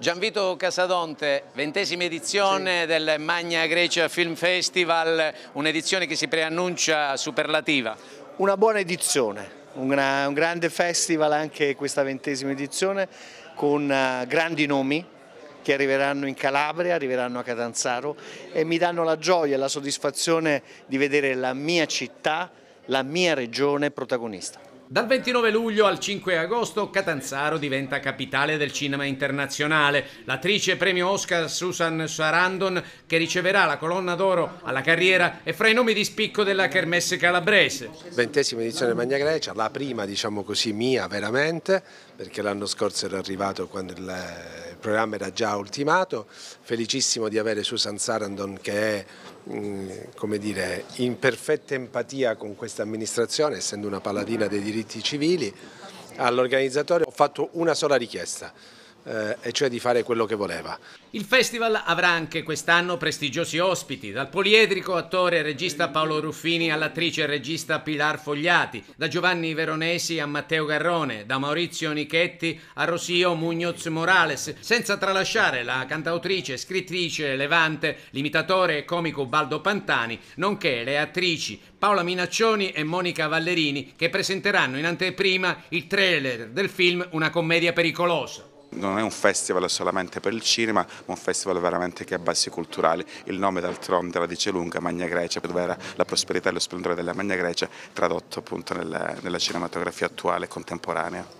Gianvito Casadonte, ventesima edizione sì. del Magna Grecia Film Festival, un'edizione che si preannuncia superlativa. Una buona edizione, una, un grande festival anche questa ventesima edizione con uh, grandi nomi che arriveranno in Calabria, arriveranno a Catanzaro e mi danno la gioia e la soddisfazione di vedere la mia città, la mia regione protagonista. Dal 29 luglio al 5 agosto Catanzaro diventa capitale del cinema internazionale. L'attrice premio Oscar Susan Sarandon, che riceverà la colonna d'oro alla carriera, è fra i nomi di spicco della Kermesse calabrese. Ventesima edizione Magna Grecia, la prima diciamo così mia veramente, perché l'anno scorso ero arrivato quando il, programma era già ultimato. Felicissimo di avere Susan Sarandon che è come dire, in perfetta empatia con questa amministrazione, essendo una paladina dei diritti civili. All'organizzatore ho fatto una sola richiesta, eh, e cioè di fare quello che voleva. Il festival avrà anche quest'anno prestigiosi ospiti, dal poliedrico attore e regista Paolo Ruffini all'attrice e regista Pilar Fogliati, da Giovanni Veronesi a Matteo Garrone, da Maurizio Nichetti a Rosio Mugnoz Morales, senza tralasciare la cantautrice, scrittrice Levante, l'imitatore e comico Baldo Pantani, nonché le attrici Paola Minaccioni e Monica Vallerini che presenteranno in anteprima il trailer del film Una commedia pericolosa non è un festival solamente per il cinema, ma un festival veramente che ha basi culturali. Il nome d'altronde la dice lunga, Magna Grecia, dove era la prosperità e lo splendore della Magna Grecia, tradotto appunto nella, nella cinematografia attuale e contemporanea.